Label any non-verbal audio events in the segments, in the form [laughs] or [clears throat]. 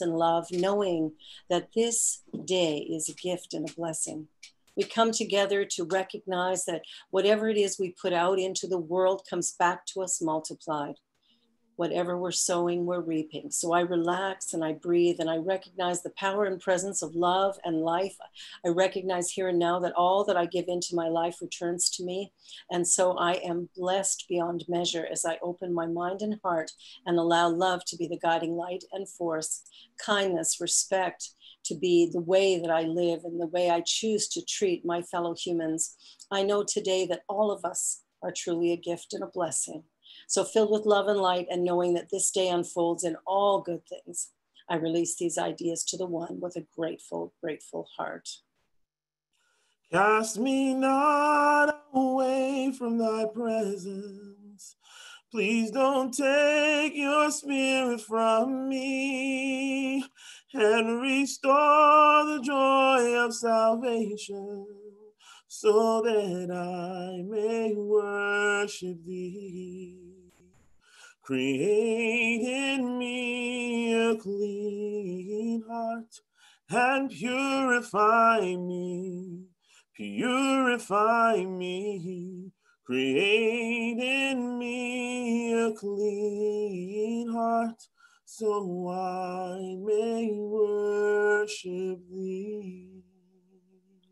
and love, knowing that this day is a gift and a blessing. We come together to recognize that whatever it is we put out into the world comes back to us multiplied. Whatever we're sowing, we're reaping. So I relax and I breathe and I recognize the power and presence of love and life. I recognize here and now that all that I give into my life returns to me. And so I am blessed beyond measure as I open my mind and heart and allow love to be the guiding light and force, kindness, respect, to be the way that I live and the way I choose to treat my fellow humans. I know today that all of us are truly a gift and a blessing. So, filled with love and light, and knowing that this day unfolds in all good things, I release these ideas to the one with a grateful, grateful heart. Cast me not away from thy presence. Please don't take your spirit from me and restore the joy of salvation so that I may worship thee. Create in me a clean heart and purify me, purify me. Create in me a clean heart so I may worship thee.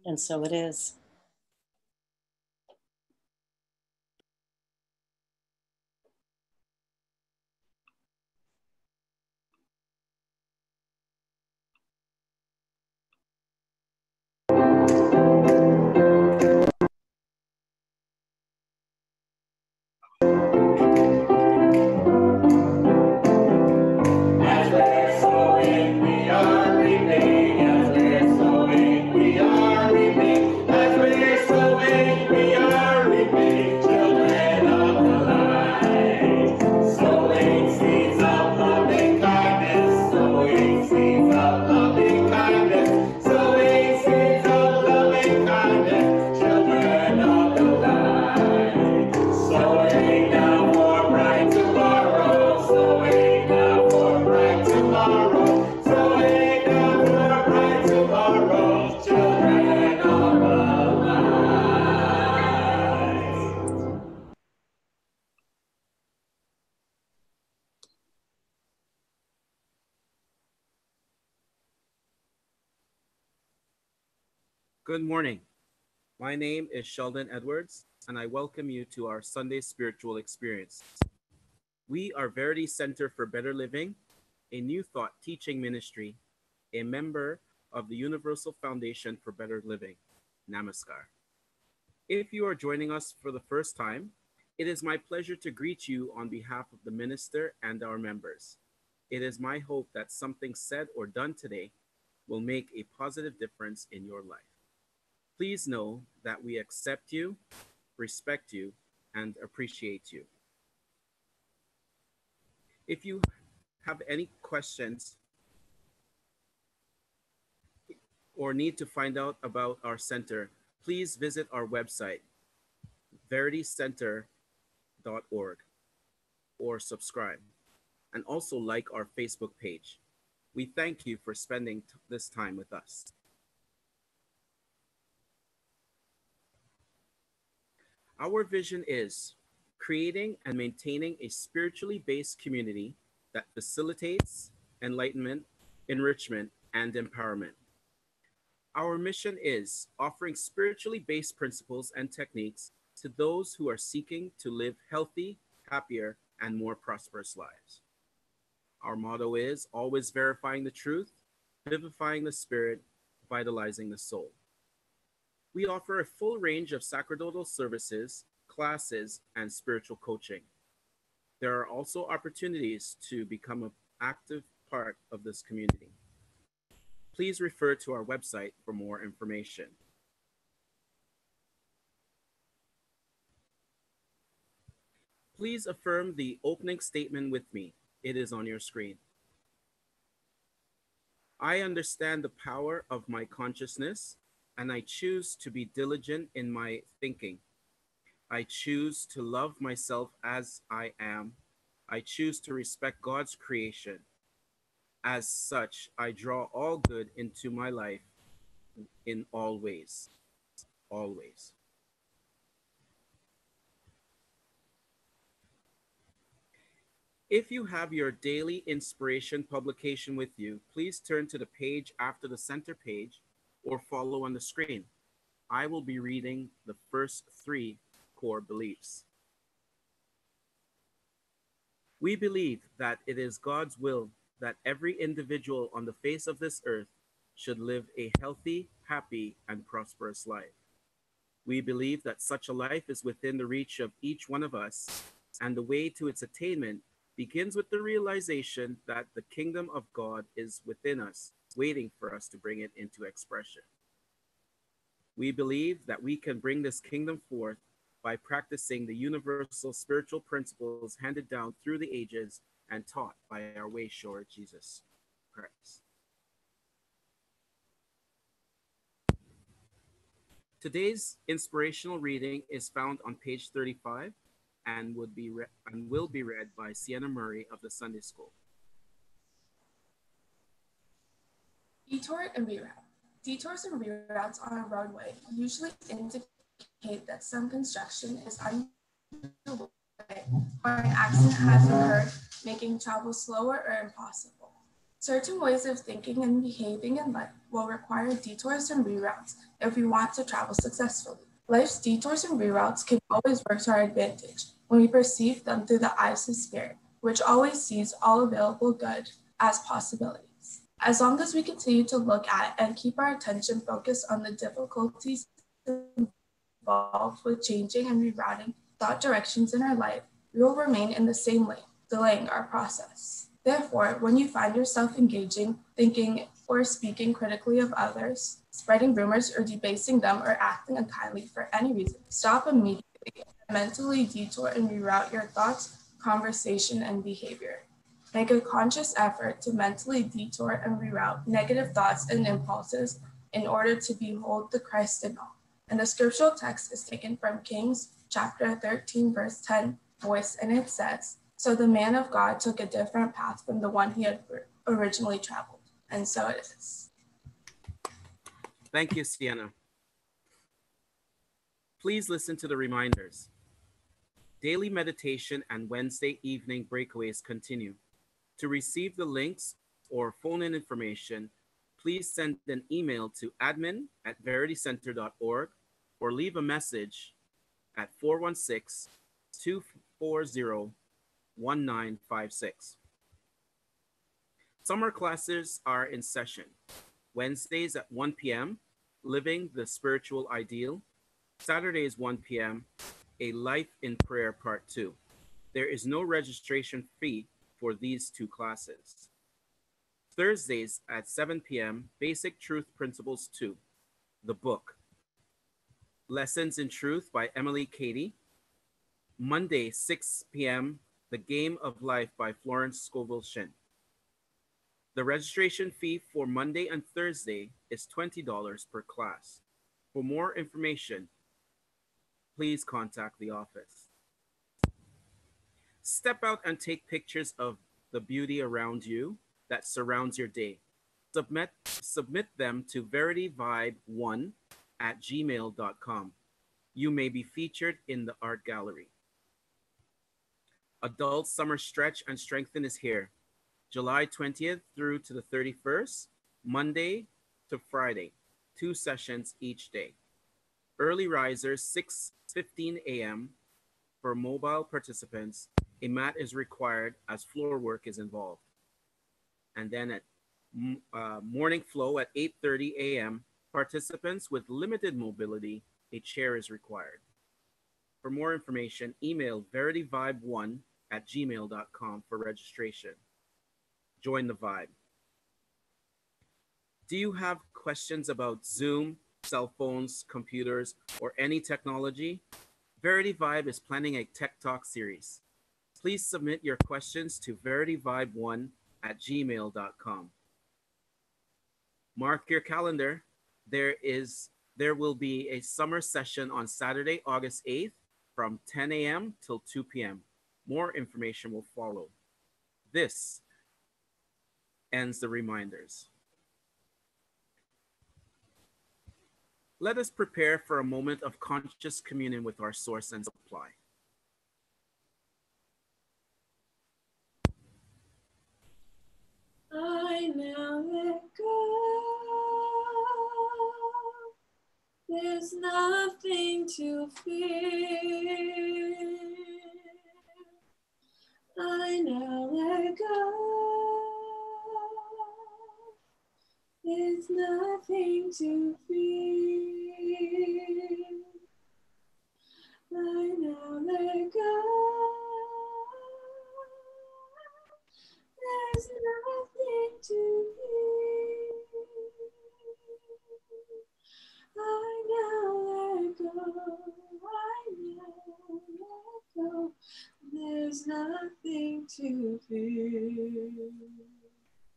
And so it is. Morning. My name is Sheldon Edwards, and I welcome you to our Sunday spiritual experience. We are Verity Center for Better Living, a new thought teaching ministry, a member of the Universal Foundation for Better Living, Namaskar. If you are joining us for the first time, it is my pleasure to greet you on behalf of the minister and our members. It is my hope that something said or done today will make a positive difference in your life. Please know that we accept you, respect you, and appreciate you. If you have any questions or need to find out about our center, please visit our website, veritycenter.org, or subscribe, and also like our Facebook page. We thank you for spending this time with us. Our vision is creating and maintaining a spiritually based community that facilitates enlightenment, enrichment, and empowerment. Our mission is offering spiritually based principles and techniques to those who are seeking to live healthy, happier, and more prosperous lives. Our motto is always verifying the truth, vivifying the spirit, vitalizing the soul. We offer a full range of sacerdotal services, classes, and spiritual coaching. There are also opportunities to become an active part of this community. Please refer to our website for more information. Please affirm the opening statement with me. It is on your screen. I understand the power of my consciousness and I choose to be diligent in my thinking. I choose to love myself as I am. I choose to respect God's creation. As such, I draw all good into my life in all ways. Always. If you have your daily inspiration publication with you, please turn to the page after the center page or follow on the screen. I will be reading the first three core beliefs. We believe that it is God's will that every individual on the face of this earth should live a healthy, happy, and prosperous life. We believe that such a life is within the reach of each one of us, and the way to its attainment begins with the realization that the kingdom of God is within us, waiting for us to bring it into expression. We believe that we can bring this kingdom forth by practicing the universal spiritual principles handed down through the ages and taught by our wayshower Jesus Christ. Today's inspirational reading is found on page 35 and would be and will be read by Sienna Murray of the Sunday School. Detour and reroute. Detours and reroutes on a roadway usually indicate that some construction is underway or an accident has occurred, making travel slower or impossible. Certain ways of thinking and behaving in life will require detours and reroutes if we want to travel successfully. Life's detours and reroutes can always work to our advantage when we perceive them through the eyes of spirit, which always sees all available good as possibilities. As long as we continue to look at and keep our attention focused on the difficulties involved with changing and rerouting thought directions in our life, we will remain in the same lane, delaying our process. Therefore, when you find yourself engaging, thinking, or speaking critically of others, spreading rumors or debasing them or acting unkindly for any reason, stop immediately mentally detour and reroute your thoughts, conversation, and behavior. Make a conscious effort to mentally detour and reroute negative thoughts and impulses in order to behold the Christ in all. And the scriptural text is taken from Kings chapter 13, verse 10, voice, and it says, So the man of God took a different path from the one he had originally traveled. And so it is. Thank you, Sienna. Please listen to the reminders. Daily meditation and Wednesday evening breakaways continue. To receive the links or phone in information, please send an email to admin at veritycenter.org or leave a message at 416 240 1956. Summer classes are in session. Wednesdays at 1 p.m., Living the Spiritual Ideal. Saturdays, 1 p.m., A Life in Prayer Part 2. There is no registration fee for these two classes. Thursdays at 7 p.m., Basic Truth Principles 2, the book. Lessons in Truth by Emilie Cady. Monday, 6 p.m., The Game of Life by Florence Scovel Shinn. The registration fee for Monday and Thursday is $20 per class. For more information, please contact the office. Step out and take pictures of the beauty around you that surrounds your day. Submit, submit them to verityvibe1 at gmail.com. You may be featured in the art gallery. Adult Summer Stretch and Strengthen is here. July 20th through to the 31st, Monday to Friday, two sessions each day. Early risers, 6.15 a.m. For mobile participants, a mat is required as floor work is involved. And then at uh, morning flow at 8.30 a.m., participants with limited mobility, a chair is required. For more information, email verityvibe1 at gmail.com for registration join the vibe. Do you have questions about Zoom, cell phones, computers, or any technology? Verity Vibe is planning a Tech Talk series. Please submit your questions to verityvibe1 at gmail.com. Mark your calendar. There is there will be a summer session on Saturday, August 8th from 10 a.m. till 2 p.m. More information will follow. This ends the reminders. Let us prepare for a moment of conscious communion with our source and supply. I now let go. There's nothing to fear. I now let go. There's nothing to fear. I now let go. There's nothing to fear.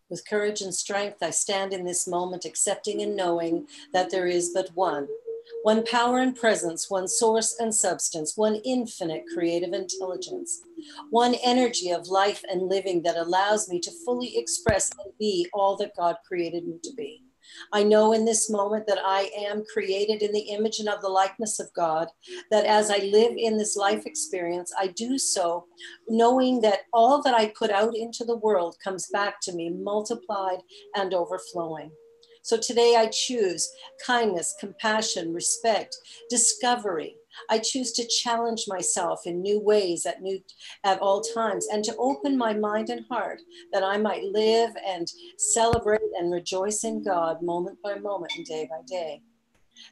With courage and strength, I stand in this moment, accepting and knowing that there is but one. One power and presence, one source and substance, one infinite creative intelligence, one energy of life and living that allows me to fully express and be all that God created me to be. I know in this moment that I am created in the image and of the likeness of God, that as I live in this life experience, I do so knowing that all that I put out into the world comes back to me multiplied and overflowing. So today I choose kindness, compassion, respect, discovery, I choose to challenge myself in new ways at new at all times and to open my mind and heart that I might live and celebrate and rejoice in God moment by moment and day by day.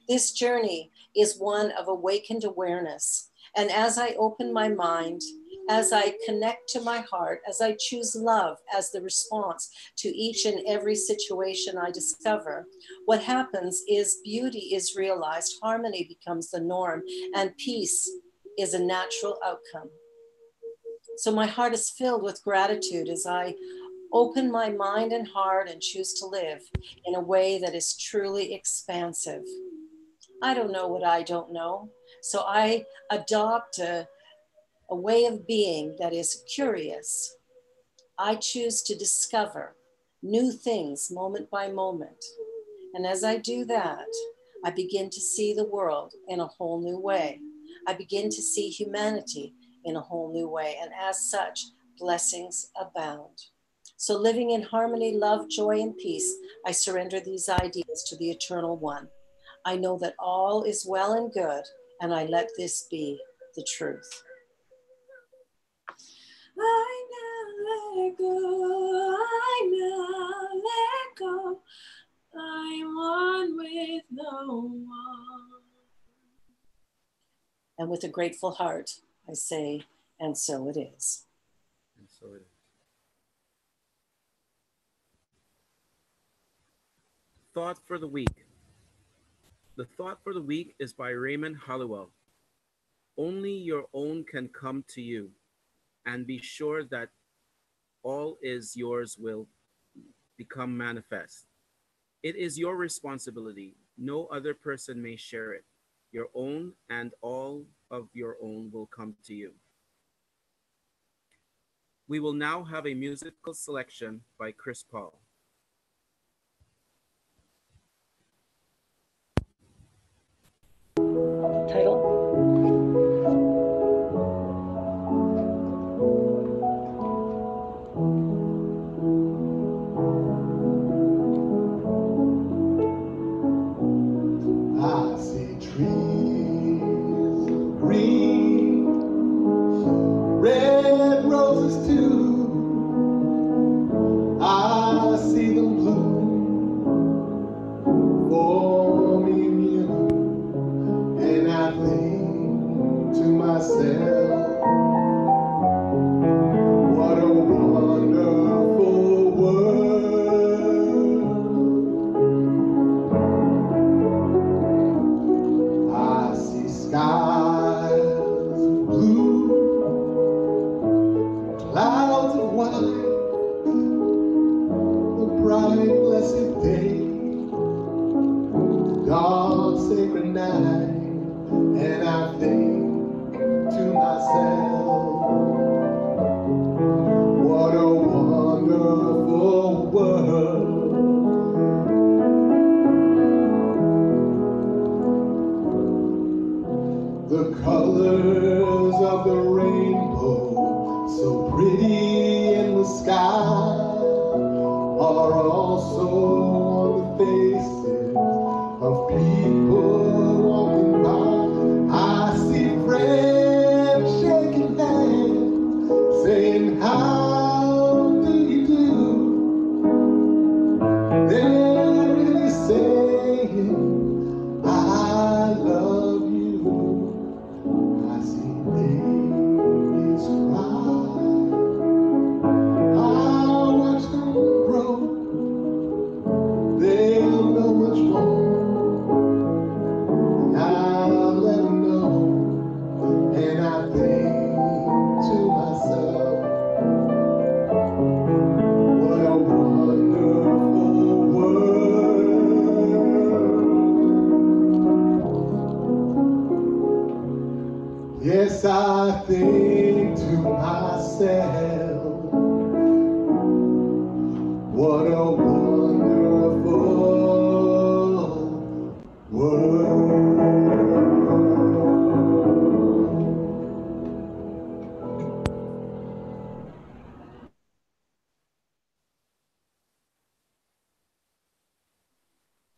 This journey is one of awakened awareness. And as I open my mind, as I connect to my heart, as I choose love as the response to each and every situation I discover, what happens is beauty is realized, harmony becomes the norm, and peace is a natural outcome. So my heart is filled with gratitude as I open my mind and heart and choose to live in a way that is truly expansive. I don't know what I don't know. So I adopt a a way of being that is curious. I choose to discover new things moment by moment. And as I do that, I begin to see the world in a whole new way. I begin to see humanity in a whole new way. And as such, blessings abound. So, living in harmony, love, joy, and peace, I surrender these ideas to the Eternal One. I know that all is well and good, and I let this be the truth. I now let go. I now let go. I'm one with no one. And with a grateful heart, I say, and so it is. And so it is. Thought for the week. The thought for the week is by Raymond Holliwell. Only your own can come to you and be sure that all is yours will become manifest. It is your responsibility. No other person may share it. Your own and all of your own will come to you. We will now have a musical selection by Chris Paul. What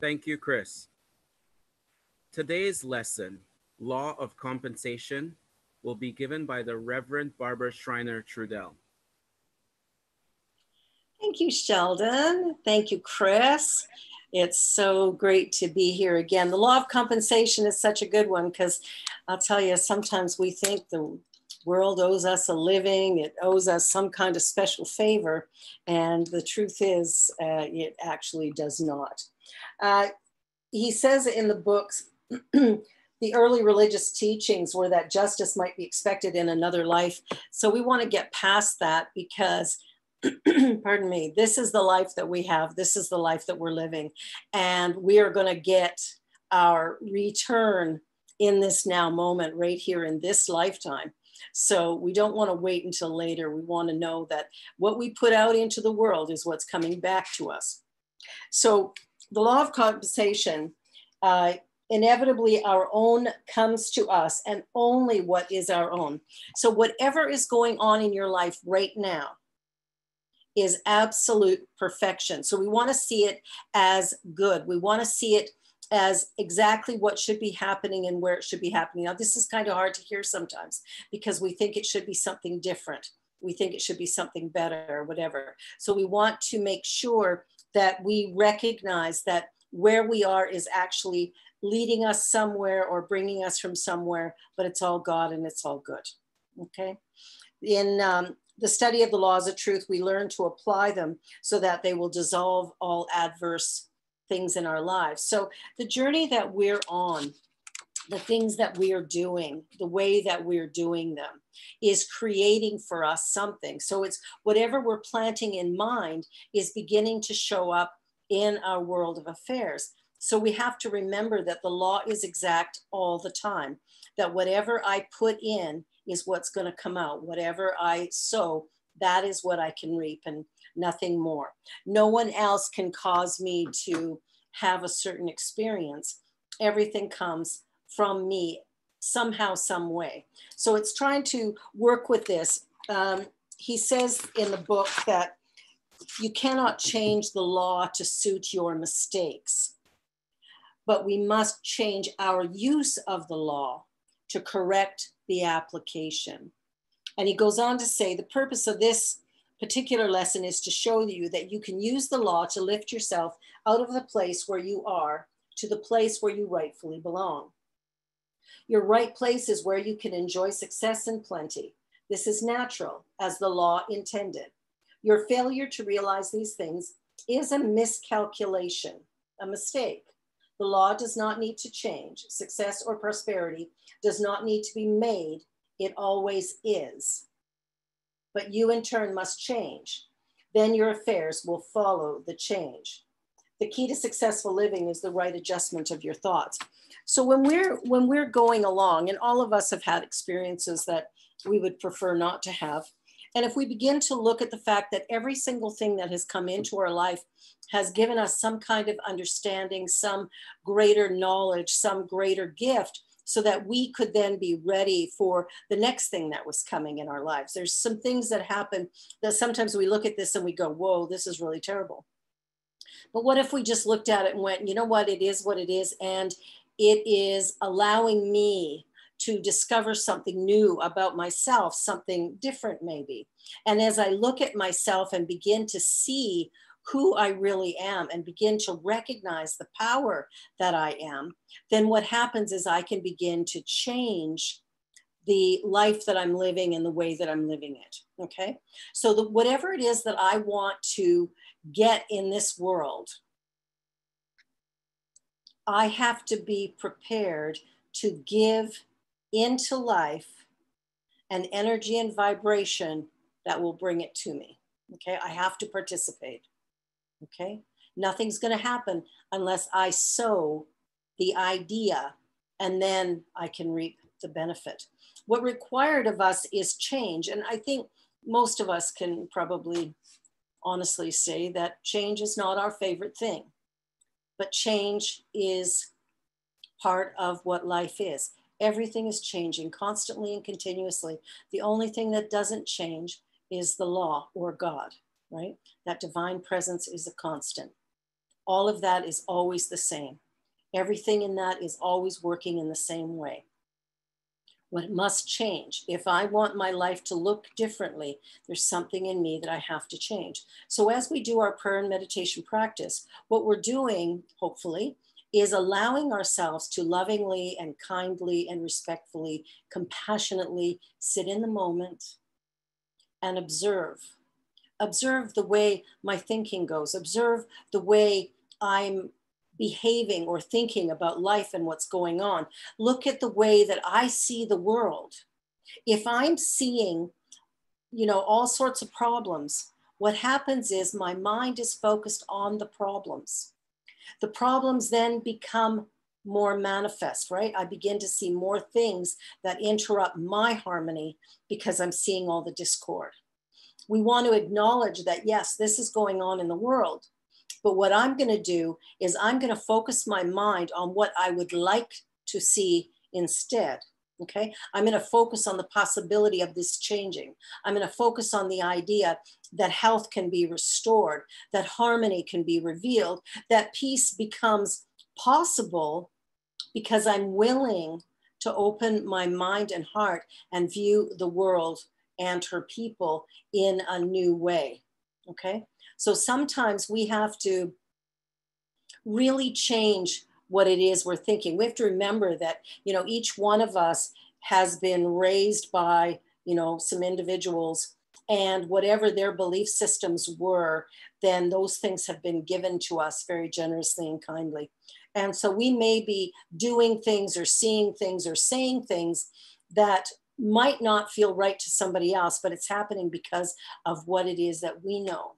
Thank you, Chris. Today's lesson, Law of Compensation, will be given by the Reverend Barbara Schreiner Trudell. Thank you, Sheldon. Thank you, Chris. It's so great to be here again. The law of compensation is such a good one because I'll tell you, sometimes we think the world owes us a living, it owes us some kind of special favor. And the truth is, uh, it actually does not. Uh, he says in the books, [clears throat] the early religious teachings were that justice might be expected in another life. So we want to get past that because, [clears throat] pardon me, this is the life that we have. This is the life that we're living. And we are going to get our return in this now moment, right here in this lifetime. So we don't want to wait until later. We want to know that what we put out into the world is what's coming back to us. So the law of compensation, uh, inevitably our own comes to us and only what is our own. So whatever is going on in your life right now is absolute perfection. So we want to see it as good. We want to see it as exactly what should be happening and where it should be happening. Now, this is kind of hard to hear sometimes because we think it should be something different. We think it should be something better or whatever. So we want to make sure that we recognize that where we are is actually leading us somewhere or bringing us from somewhere, but it's all God and it's all good. Okay. In um, the study of the laws of truth, we learn to apply them so that they will dissolve all adverse things in our lives. So the journey that we're on, the things that we are doing, the way that we're doing them is creating for us something. So it's whatever we're planting in mind is beginning to show up in our world of affairs. So we have to remember that the law is exact all the time, that whatever I put in is what's going to come out. Whatever I sow, that is what I can reap and nothing more. No one else can cause me to have a certain experience. Everything comes from me somehow, some way. So it's trying to work with this. Um, he says in the book that you cannot change the law to suit your mistakes, but we must change our use of the law to correct the application. And he goes on to say the purpose of this particular lesson is to show you that you can use the law to lift yourself out of the place where you are to the place where you rightfully belong. Your right place is where you can enjoy success and plenty. This is natural, as the law intended. Your failure to realize these things is a miscalculation, a mistake. The law does not need to change. Success or prosperity does not need to be made. It always is. But you, in turn, must change. Then your affairs will follow the change. The key to successful living is the right adjustment of your thoughts. So when we're when we're going along, and all of us have had experiences that we would prefer not to have. And if we begin to look at the fact that every single thing that has come into our life has given us some kind of understanding, some greater knowledge, some greater gift, so that we could then be ready for the next thing that was coming in our lives. There's some things that happen that sometimes we look at this and we go, whoa, this is really terrible. But what if we just looked at it and went, you know what, it is what it is, and it is allowing me to discover something new about myself, something different maybe. And as I look at myself and begin to see who I really am and begin to recognize the power that I am, then what happens is I can begin to change the life that I'm living and the way that I'm living it. Okay. So, the, whatever it is that I want to get in this world, I have to be prepared to give into life an energy and vibration that will bring it to me. Okay. I have to participate. Okay. Nothing's going to happen unless I sow the idea and then I can reap the benefit. What required of us is change. And I think most of us can probably honestly say that change is not our favorite thing, but change is part of what life is. Everything is changing constantly and continuously. The only thing that doesn't change is the law or God, right? That divine presence is a constant. All of that is always the same. Everything in that is always working in the same way. What must change. If I want my life to look differently, there's something in me that I have to change. So, as we do our prayer and meditation practice, what we're doing, hopefully, is allowing ourselves to lovingly and kindly and respectfully, compassionately sit in the moment and observe. Observe the way my thinking goes, observe the way I'm behaving or thinking about life and what's going on. Look at the way that I see the world. If I'm seeing, you know, all sorts of problems, what happens is my mind is focused on the problems. The problems then become more manifest, right? I begin to see more things that interrupt my harmony because I'm seeing all the discord. We want to acknowledge that, yes, this is going on in the world, but what I'm going to do is I'm going to focus my mind on what I would like to see instead. Okay. I'm going to focus on the possibility of this changing. I'm going to focus on the idea that health can be restored, that harmony can be revealed, that peace becomes possible because I'm willing to open my mind and heart and view the world and her people in a new way. Okay. So sometimes we have to really change what it is we're thinking. We have to remember that, you know, each one of us has been raised by, you know, some individuals and whatever their belief systems were, then those things have been given to us very generously and kindly. And so we may be doing things or seeing things or saying things that might not feel right to somebody else, but it's happening because of what it is that we know.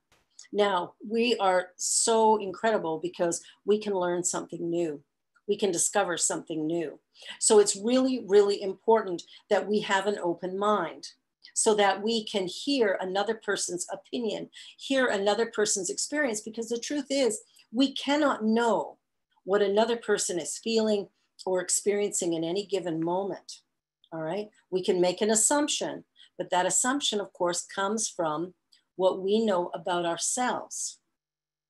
Now, we are so incredible because we can learn something new. We can discover something new. So it's really, really important that we have an open mind so that we can hear another person's opinion, hear another person's experience, because the truth is, we cannot know what another person is feeling or experiencing in any given moment. All right. We can make an assumption, but that assumption, of course, comes from what we know about ourselves,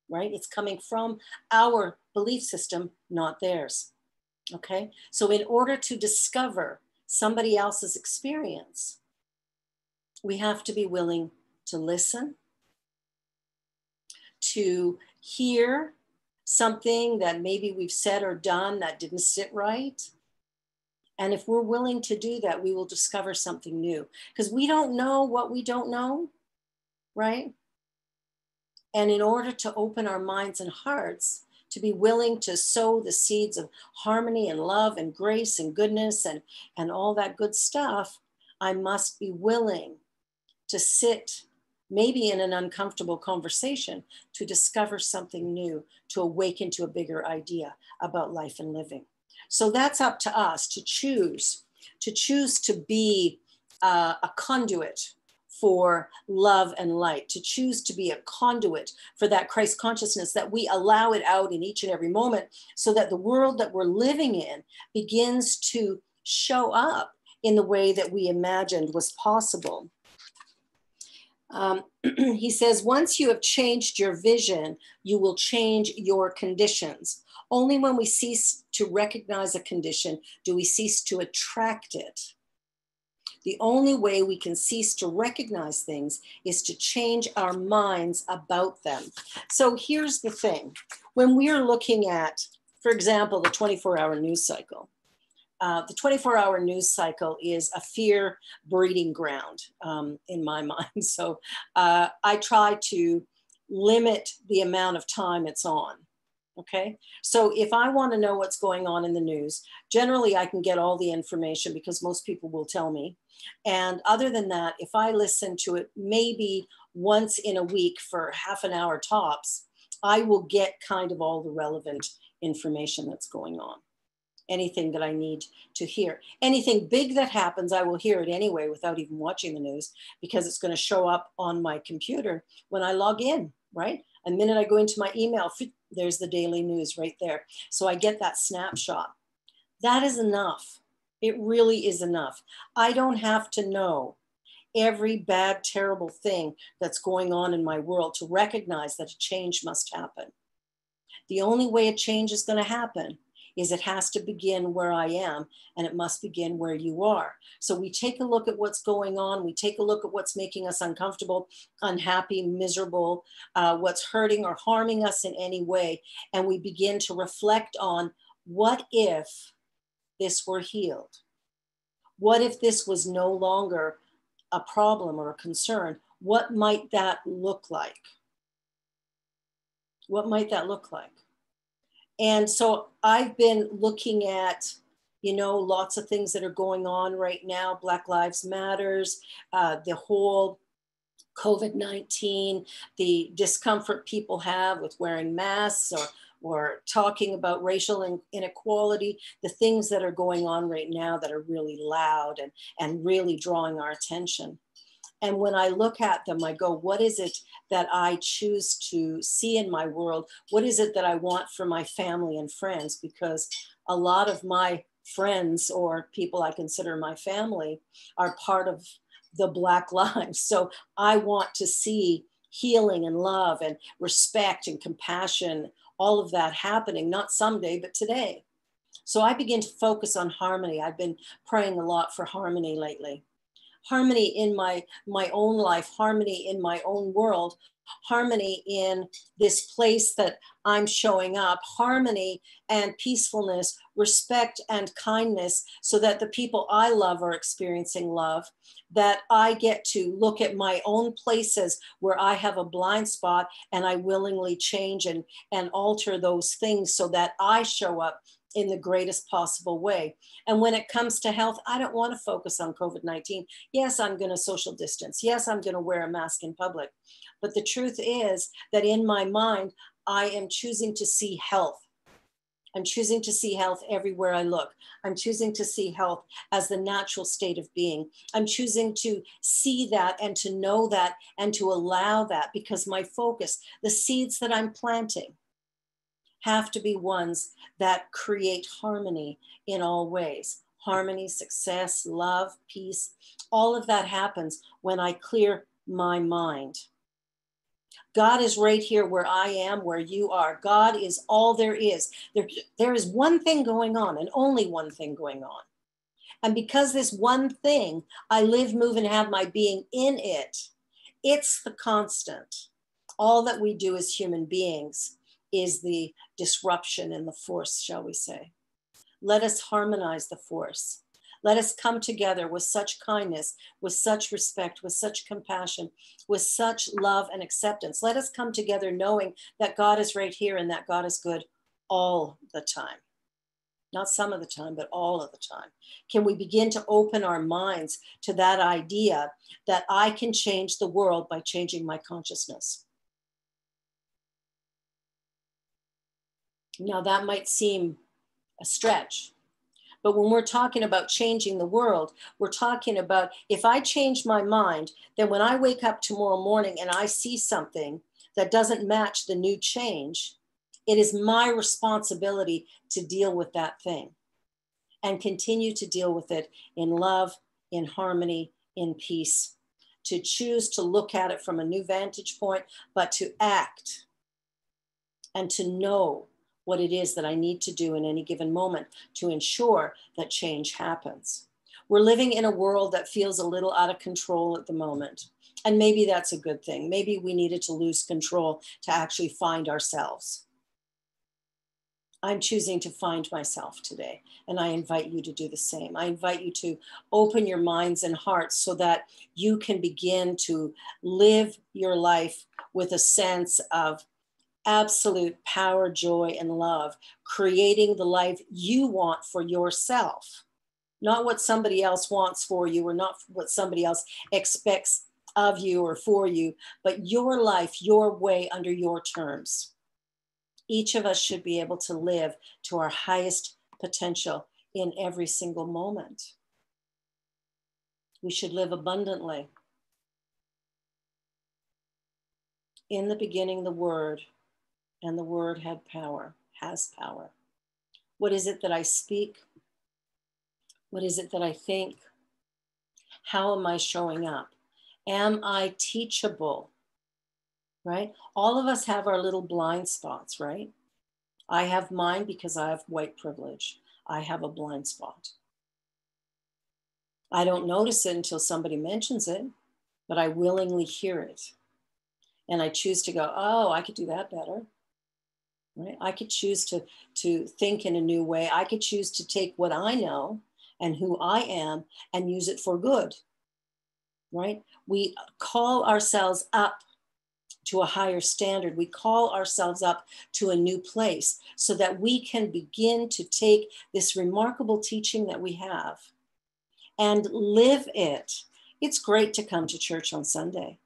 right? It's coming from our belief system, not theirs. Okay. So, in order to discover somebody else's experience, we have to be willing to listen, to hear something that maybe we've said or done that didn't sit right. And if we're willing to do that, we will discover something new because we don't know what we don't know right? And in order to open our minds and hearts, to be willing to sow the seeds of harmony and love and grace and goodness and, and all that good stuff, I must be willing to sit maybe in an uncomfortable conversation to discover something new, to awaken to a bigger idea about life and living. So that's up to us to choose, to choose to be uh, a conduit for love and light, to choose to be a conduit for that Christ consciousness, that we allow it out in each and every moment so that the world that we're living in begins to show up in the way that we imagined was possible. Um, [clears throat] he says, once you have changed your vision, you will change your conditions. Only when we cease to recognize a condition do we cease to attract it. The only way we can cease to recognize things is to change our minds about them. So here's the thing when we are looking at, for example, the 24 hour news cycle, uh, the 24 hour news cycle is a fear breeding ground um, in my [laughs] mind. So uh, I try to limit the amount of time it's on. Okay. So if I want to know what's going on in the news, generally I can get all the information because most people will tell me. And other than that, if I listen to it maybe once in a week for half an hour tops, I will get kind of all the relevant information that's going on anything that I need to hear. Anything big that happens, I will hear it anyway without even watching the news because it's going to show up on my computer when I log in, right? A minute I go into my email, there's the daily news right there. So I get that snapshot. That is enough. It really is enough. I don't have to know every bad, terrible thing that's going on in my world to recognize that a change must happen. The only way a change is going to happen is it has to begin where I am and it must begin where you are. So we take a look at what's going on. We take a look at what's making us uncomfortable, unhappy, miserable, uh, what's hurting or harming us in any way. And we begin to reflect on what if this were healed? What if this was no longer a problem or a concern? What might that look like? What might that look like? And so I've been looking at, you know, lots of things that are going on right now Black Lives Matters, uh, the whole COVID 19, the discomfort people have with wearing masks or or talking about racial inequality, the things that are going on right now that are really loud and, and really drawing our attention. And when I look at them, I go, what is it that I choose to see in my world? What is it that I want for my family and friends? Because a lot of my friends or people I consider my family are part of the Black [laughs] lives. So I want to see healing and love and respect and compassion, all of that happening, not someday, but today. So I begin to focus on harmony. I've been praying a lot for harmony lately harmony in my my own life harmony in my own world harmony in this place that I'm showing up, harmony and peacefulness, respect and kindness, so that the people I love are experiencing love. That I get to look at my own places where I have a blind spot and I willingly change and, and alter those things so that I show up in the greatest possible way. And when it comes to health, I don't want to focus on COVID 19. Yes, I'm going to social distance. Yes, I'm going to wear a mask in public. But the truth is that in my mind, I am choosing to see health. I'm choosing to see health everywhere I look. I'm choosing to see health as the natural state of being. I'm choosing to see that and to know that and to allow that because my focus, the seeds that I'm planting, have to be ones that create harmony in all ways harmony, success, love, peace. All of that happens when I clear my mind. God is right here where I am, where you are. God is all there is. There, there is one thing going on and only one thing going on. And because this one thing, I live, move, and have my being in it, it's the constant. All that we do as human beings is the disruption in the force, shall we say. Let us harmonize the force. Let us come together with such kindness, with such respect, with such compassion, with such love and acceptance. Let us come together knowing that God is right here and that God is good all the time. Not some of the time, but all of the time. Can we begin to open our minds to that idea that I can change the world by changing my consciousness? Now, that might seem a stretch, but when we're talking about changing the world, we're talking about if I change my mind, then when I wake up tomorrow morning and I see something that doesn't match the new change, it is my responsibility to deal with that thing and continue to deal with it in love, in harmony, in peace, to choose to look at it from a new vantage point, but to act and to know what it is that I need to do in any given moment to ensure that change happens. We're living in a world that feels a little out of control at the moment. And maybe that's a good thing. Maybe we needed to lose control to actually find ourselves. I'm choosing to find myself today, and I invite you to do the same. I invite you to open your minds and hearts so that you can begin to live your life with a sense of absolute power, joy, and love, creating the life you want for yourself, not what somebody else wants for you or not what somebody else expects of you or for you, but your life, your way under your terms. Each of us should be able to live to our highest potential in every single moment. We should live abundantly. In the beginning, the Word, and the word had power, has power. What is it that I speak? What is it that I think? How am I showing up? Am I teachable? Right? All of us have our little blind spots, right? I have mine because I have white privilege. I have a blind spot. I don't notice it until somebody mentions it, but I willingly hear it. And I choose to go, oh, I could do that better right? I could choose to to think in a new way. I could choose to take what i know and who i am and use it for good right? We call ourselves up to a higher standard. We call ourselves up to a new place so that we can begin to take this remarkable teaching that we have and live it. It's great to come to church on sunday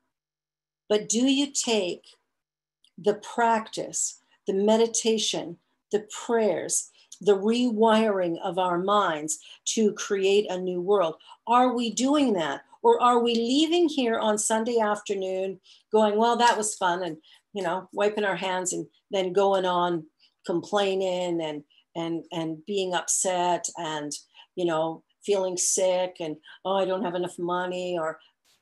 but do you take the practice the meditation, the prayers, the rewiring of our minds to create a new world. Are we doing that? Or are we leaving here on Sunday afternoon going, well, that was fun, and you know, wiping our hands and then going on complaining and and and being upset and you know feeling sick and oh i don't have enough money or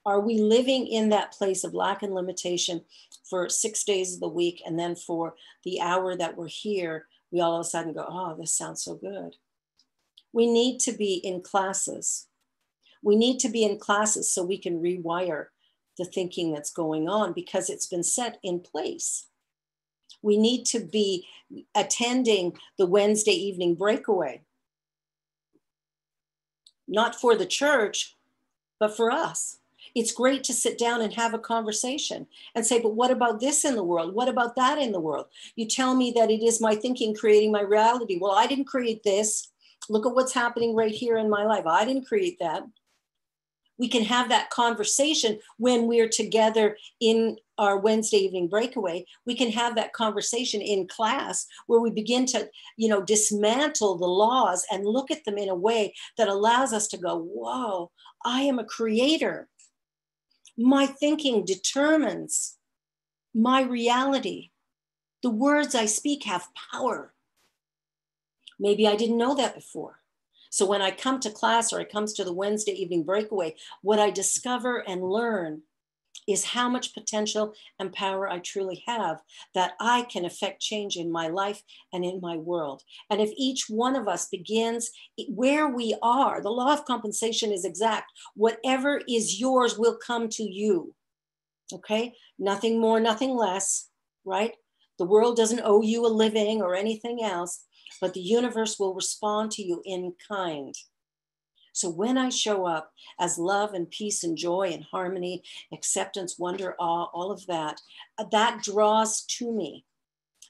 are we living in that place of lack and limitation for six days of the week? And then for the hour that we're here, we all of a sudden go, oh, this sounds so good. We need to be in classes. We need to be in classes so we can rewire the thinking that's going on because it's been set in place. We need to be attending the Wednesday evening breakaway, not for the church, but for us it's great to sit down and have a conversation and say, but what about this in the world? What about that in the world? You tell me that it is my thinking creating my reality. Well, I didn't create this. Look at what's happening right here in my life. I didn't create that. We can have that conversation when we're together in our Wednesday evening breakaway. We can have that conversation in class where we begin to, you know, dismantle the laws and look at them in a way that allows us to go, whoa, I am a creator. My thinking determines my reality. The words I speak have power. Maybe I didn't know that before. So when I come to class or I comes to the Wednesday evening breakaway, what I discover and learn is how much potential and power I truly have that I can affect change in my life and in my world. And if each one of us begins where we are, the law of compensation is exact. Whatever is yours will come to you. Okay? Nothing more, nothing less, right? The world doesn't owe you a living or anything else, but the universe will respond to you in kind. So when I show up as love and peace and joy and harmony, acceptance, wonder, awe, all of that, uh, that draws to me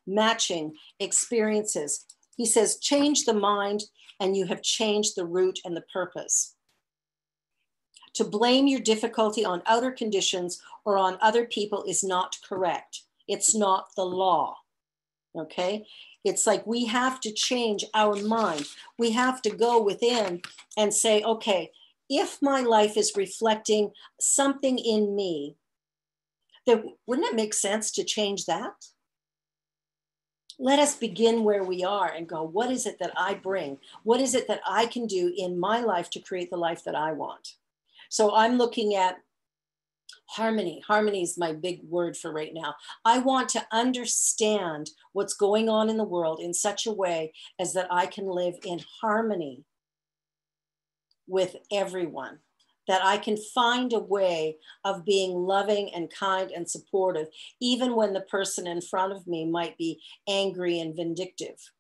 matching experiences. He says, change the mind and you have changed the root and the purpose. To blame your difficulty on outer conditions or on other people is not correct. It's not the law. Okay. It's like we have to change our mind. We have to go within and say, okay, if my life is reflecting something in me, then wouldn't it make sense to change that? Let us begin where we are and go, what is it that I bring? What is it that I can do in my life to create the life that I want? So I'm looking at harmony. Harmony is my big word for right now. I want to understand what's going on in the world in such a way as that I can live in harmony with everyone. That I can find a way of being loving and kind and supportive, even when the person in front of me might be angry and vindictive.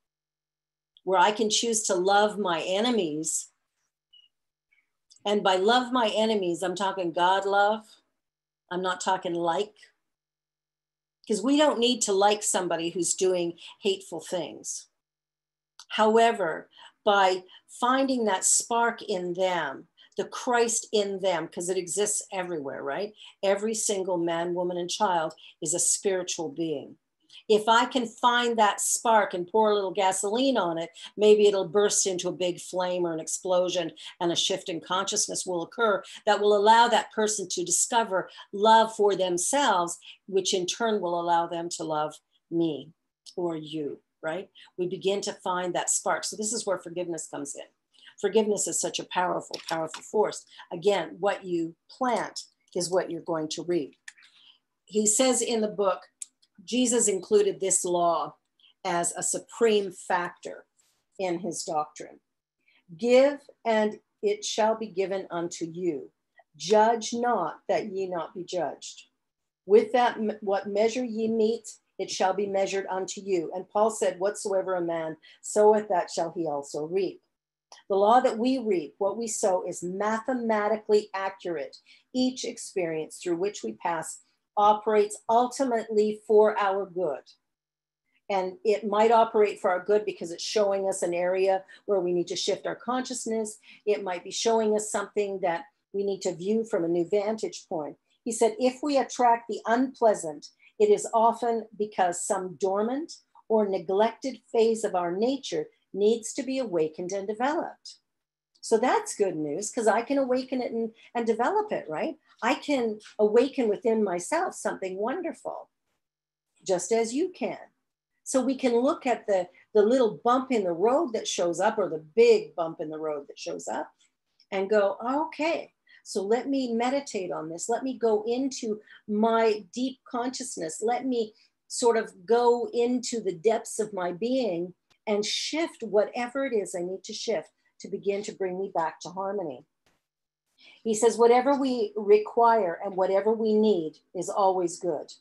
Where I can choose to love my enemies. And by love my enemies, I'm talking God love I'm not talking like, because we don't need to like somebody who's doing hateful things. However, by finding that spark in them, the Christ in them, because it exists everywhere, right? Every single man, woman, and child is a spiritual being if I can find that spark and pour a little gasoline on it, maybe it'll burst into a big flame or an explosion, and a shift in consciousness will occur that will allow that person to discover love for themselves, which in turn will allow them to love me or you, right? We begin to find that spark. So, this is where forgiveness comes in. Forgiveness is such a powerful, powerful force. Again, what you plant is what you're going to reap. He says in the book, Jesus included this law as a supreme factor in his doctrine. Give, and it shall be given unto you. Judge not, that ye not be judged. With that, what measure ye meet, it shall be measured unto you. And Paul said, Whatsoever a man soweth, that shall he also reap. The law that we reap, what we sow, is mathematically accurate. Each experience through which we pass operates ultimately for our good. And it might operate for our good because it's showing us an area where we need to shift our consciousness. It might be showing us something that we need to view from a new vantage point. He said, if we attract the unpleasant, it is often because some dormant or neglected phase of our nature needs to be awakened and developed. So that's good news because I can awaken it and, and develop it, right? I can awaken within myself something wonderful, just as you can. So we can look at the, the little bump in the road that shows up or the big bump in the road that shows up and go, okay, so let me meditate on this. Let me go into my deep consciousness. Let me sort of go into the depths of my being and shift whatever it is I need to shift to begin to bring me back to harmony. He says, whatever we require and whatever we need is always good.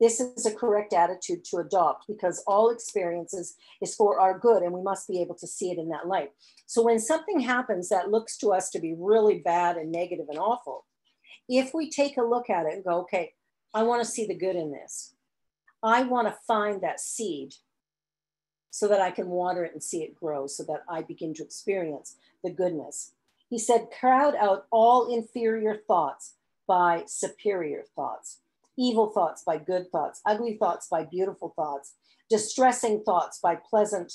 This is a correct attitude to adopt because all experiences is for our good and we must be able to see it in that light. So when something happens that looks to us to be really bad and negative and awful, if we take a look at it and go, okay, I want to see the good in this. I want to find that seed so that I can water it and see it grow, so that I begin to experience the goodness. He said, crowd out all inferior thoughts by superior thoughts, evil thoughts by good thoughts, ugly thoughts by beautiful thoughts, distressing thoughts by pleasant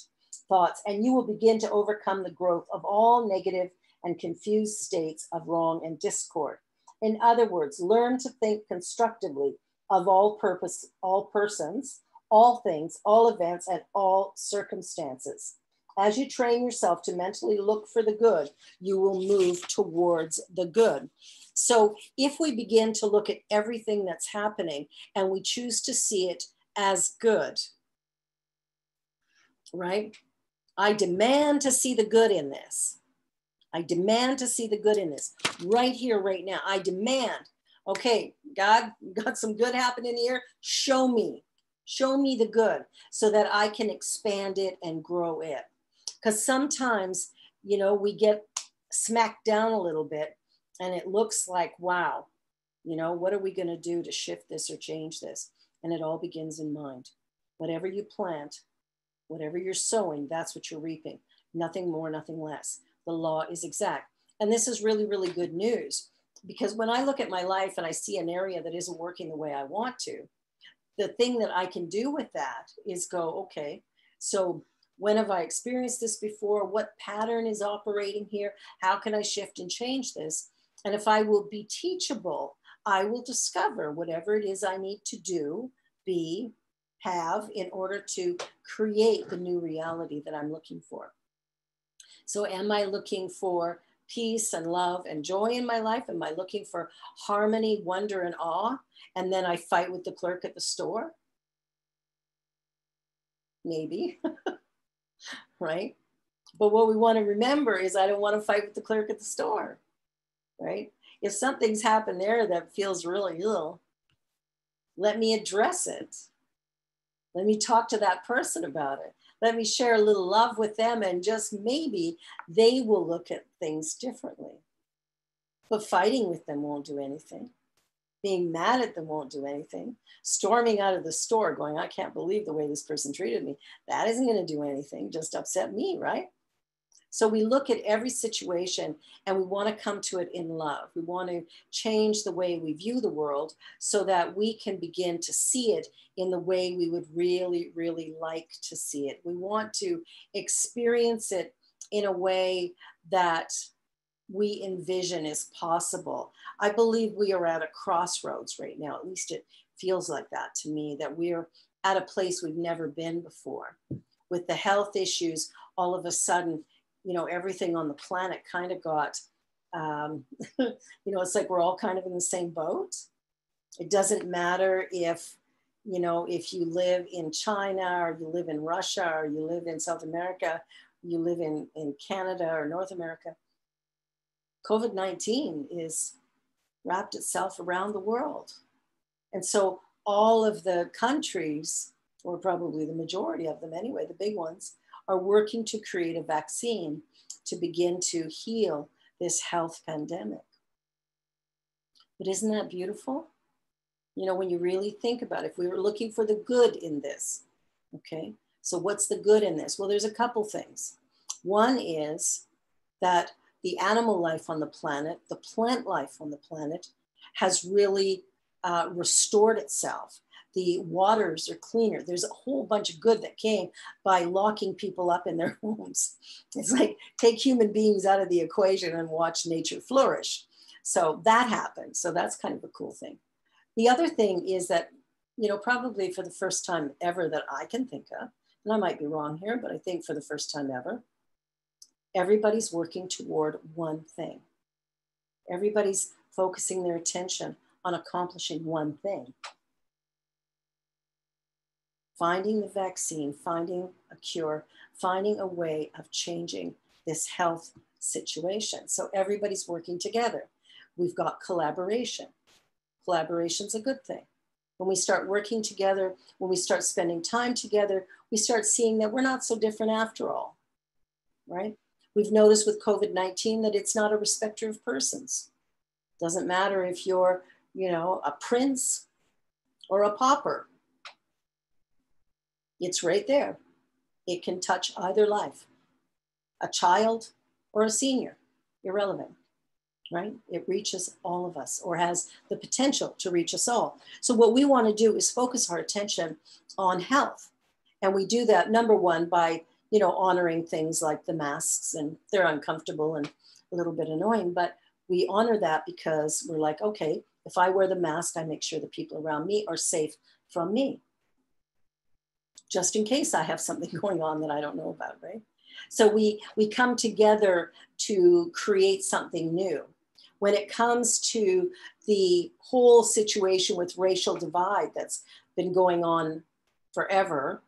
thoughts, and you will begin to overcome the growth of all negative and confused states of wrong and discord. In other words, learn to think constructively of all purpose, all persons, all things, all events, and all circumstances. As you train yourself to mentally look for the good, you will move towards the good. So, if we begin to look at everything that's happening and we choose to see it as good, right? I demand to see the good in this. I demand to see the good in this right here, right now. I demand, okay, God, [laughs] got some good happening here. Show me, show me the good so that I can expand it and grow it because sometimes you know we get smacked down a little bit and it looks like wow you know what are we going to do to shift this or change this? And it all begins in mind. Whatever you plant whatever you're sowing that's what you're reaping. Nothing more nothing less. The law is exact. And this is really really good news because when i look at my life and i see an area that isn't working the way i want to the thing that i can do with that is go okay so when have I experienced this before? What pattern is operating here? How can I shift and change this? And if I will be teachable, I will discover whatever it is I need to do, be, have in order to create the new reality that I'm looking for. So, am I looking for peace and love and joy in my life? Am I looking for harmony, wonder, and awe? And then I fight with the clerk at the store? Maybe, [laughs] right? But what we want to remember is I don't want to fight with the clerk at the store, right? If something's happened there that feels really ill, let me address it. Let me talk to that person about it. Let me share a little love with them, and just maybe they will look at things differently. But fighting with them won't do anything. Being mad at them won't do anything. Storming out of the store, going, I can't believe the way this person treated me, that isn't going to do anything, just upset me, right? So we look at every situation and we want to come to it in love. We want to change the way we view the world so that we can begin to see it in the way we would really, really like to see it. We want to experience it in a way that we envision is possible. I believe we are at a crossroads right now. At least it feels like that to me, that we're at a place we've never been before. With the health issues, all of a sudden, you know, everything on the planet kind of got, um, [laughs] you know, it's like we're all kind of in the same boat. It doesn't matter if, you know, if you live in China or you live in Russia or you live in South America, you live in, in Canada or North America. COVID 19 is wrapped itself around the world. And so all of the countries, or probably the majority of them anyway, the big ones, are working to create a vaccine to begin to heal this health pandemic. But isn't that beautiful? You know, when you really think about it, if we were looking for the good in this, okay, so what's the good in this? Well, there's a couple things. One is that the animal life on the planet, the plant life on the planet, has really uh, restored itself the waters are cleaner. There's a whole bunch of good that came by locking people up in their [laughs] homes. It's like take human beings out of the equation and watch nature flourish. So that happened. So that's kind of a cool thing. The other thing is that, you know, probably for the first time ever that I can think of, and I might be wrong here, but I think for the first time ever, everybody's working toward one thing. Everybody's focusing their attention on accomplishing one thing finding the vaccine, finding a cure, finding a way of changing this health situation. So everybody's working together. We've got collaboration. Collaboration's a good thing. When we start working together, when we start spending time together, we start seeing that we're not so different after all, right? We've noticed with COVID 19 that it's not a respecter of persons. Doesn't matter if you're, you know, a prince or a pauper it's right there. It can touch either life, a child or a senior, irrelevant, right? It reaches all of us or has the potential to reach us all. So, what we want to do is focus our attention on health. And we do that, number one, by you know, honoring things like the masks, and they're uncomfortable and a little bit annoying, but we honor that because we're like, okay, if I wear the mask, I make sure the people around me are safe from me just in case I have something [laughs] going on that I don't know about, right? So we, we come together to create something new. When it comes to the whole situation with racial divide that's been going on forever,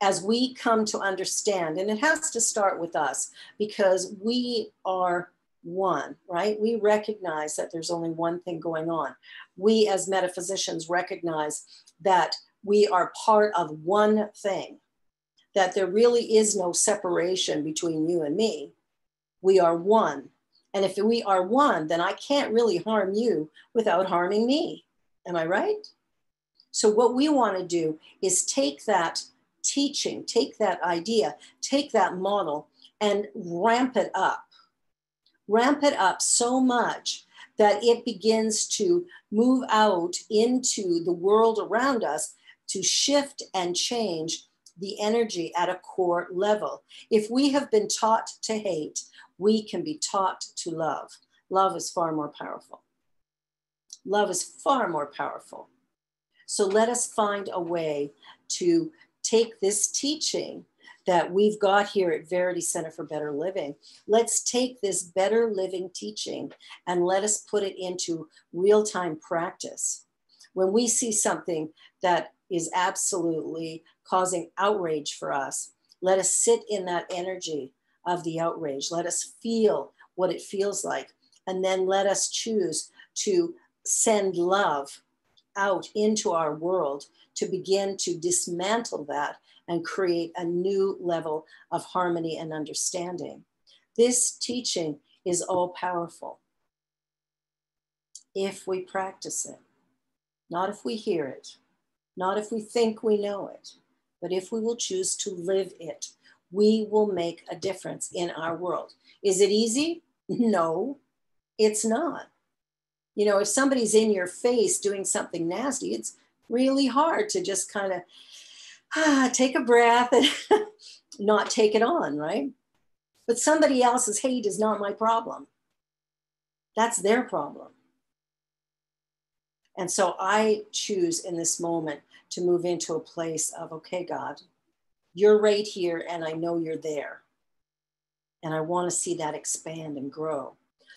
as we come to understand, and it has to start with us because we are one, right? We recognize that there's only one thing going on. We, as metaphysicians, recognize that we are part of one thing, that there really is no separation between you and me. We are one. And if we are one, then I can't really harm you without harming me. Am I right? So, what we want to do is take that teaching, take that idea, take that model, and ramp it up. Ramp it up so much that it begins to move out into the world around us to shift and change the energy at a core level. If we have been taught to hate, we can be taught to love. Love is far more powerful. Love is far more powerful. So let us find a way to take this teaching that we've got here at Verity Center for Better Living. Let's take this better living teaching and let us put it into real time practice. When we see something that is absolutely causing outrage for us, let us sit in that energy of the outrage. Let us feel what it feels like. And then let us choose to send love out into our world to begin to dismantle that and create a new level of harmony and understanding. This teaching is all powerful if we practice it, not if we hear it, not if we think we know it, but if we will choose to live it, we will make a difference in our world. Is it easy? [laughs] No, it's not. You know, if somebody's in your face doing something nasty, it's really hard to just kind of ah, take a breath and [laughs] not take it on, right? But somebody else's hate is not my problem. That's their problem. And so I choose in this moment to move into a place of, okay, God, you're right here and I know you're there. And I want to see that expand and grow.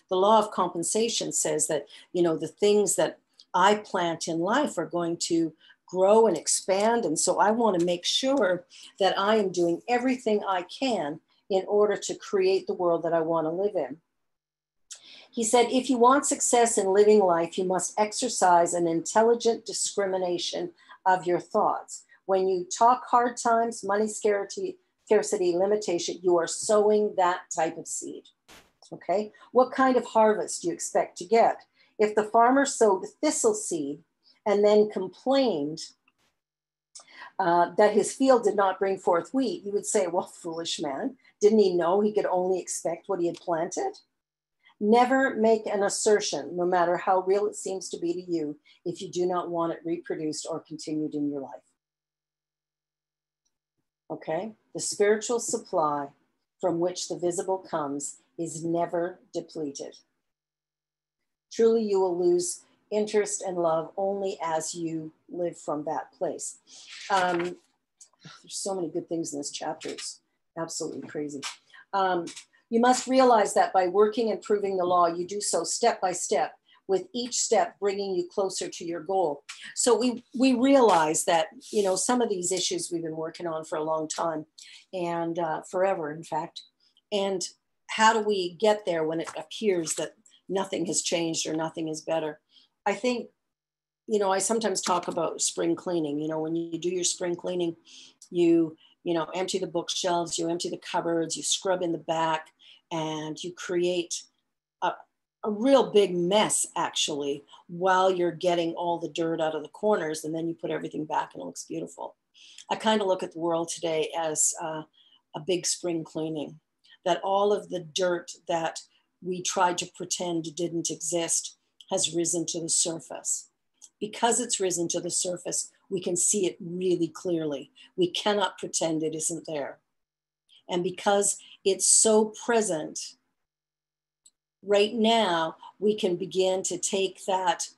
The law of compensation says that, you know, the things that I plant in life are going to grow and expand. And so I want to make sure that I am doing everything I can in order to create the world that I want to live in. He said, if you want success in living life, you must exercise an intelligent discrimination of your thoughts. When you talk hard times, money scarcity, scarcity, limitation, you are sowing that type of seed. Okay. What kind of harvest do you expect to get? If the farmer sowed thistle seed and then complained uh, that his field did not bring forth wheat, you would say, Well, [laughs] foolish man, didn't he know he could only expect what he had planted? Never make an assertion, no matter how real it seems to be to you, if you do not want it reproduced or continued in your life. Okay? The spiritual supply from which the visible comes is never depleted. Truly, you will lose interest and love only as you live from that place. Um, there's so many good things in this chapter. It's absolutely crazy. Um, you must realize that by working and proving the law, you do so step by step, with each step bringing you closer to your goal. So we we realize that you know some of these issues we've been working on for a long time, and uh, forever, in fact. And how do we get there when it appears that nothing has changed or nothing is better? I think you know, I sometimes talk about spring cleaning. You know, when you do your spring cleaning, you, you know, empty the bookshelves, you empty the cupboards, you scrub in the back, and you create a, a real big mess actually while you're getting all the dirt out of the corners and then you put everything back and it looks beautiful i kind of look at the world today as uh, a big spring cleaning that all of the dirt that we tried to pretend didn't exist has risen to the surface because it's risen to the surface we can see it really clearly we cannot pretend it isn't there and because it's so present, right now we can begin to take that,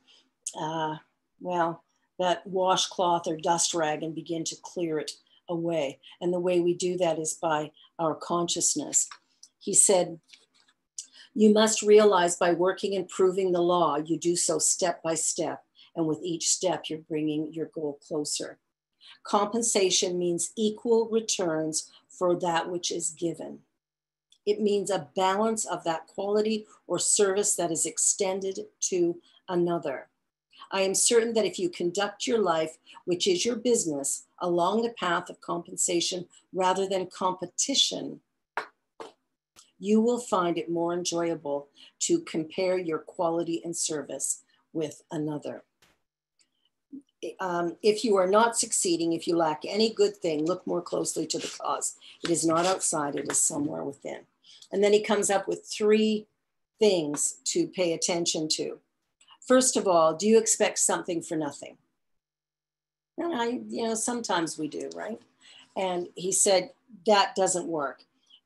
uh, well, that washcloth or dust rag and begin to clear it away. And the way we do that is by our consciousness. He said, You must realize by working and proving the law, you do so step by step. And with each step, you're bringing your goal closer. Compensation means equal returns for that which is given. It means a balance of that quality or service that is extended to another. I am certain that if you conduct your life, which is your business, along the path of compensation rather than competition, you will find it more enjoyable to compare your quality and service with another um, if you are not succeeding, if you lack any good thing, look more closely to the cause. It is not outside, it is somewhere within. And then he comes up with three things to pay attention to. First of all, do you expect something for nothing? And I, you know, sometimes we do, right? And he said, that doesn't work.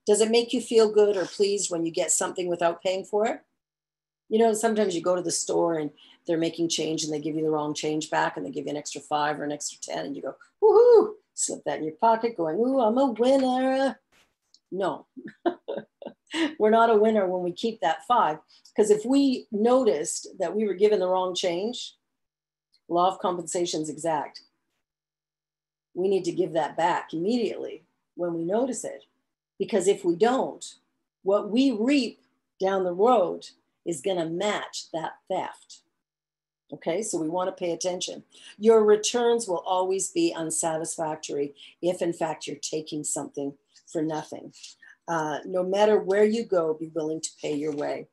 Does it make you feel good or pleased when you get something without paying for it? You know, sometimes you go to the store and they're making change and they give you the wrong change back and they give you an extra five or an extra 10 and you go, woohoo, slip that in your pocket, going, Ooh, I'm a winner. No, [laughs] we're not a winner when we keep that five. Because if we noticed that we were given the wrong change, law of compensation is exact. We need to give that back immediately when we notice it. Because if we don't, what we reap down the road is going to match that theft. Okay, so we want to pay attention. Your returns will always be unsatisfactory if, in fact, you're taking something for nothing. Uh, no matter where you go, be willing to pay your way.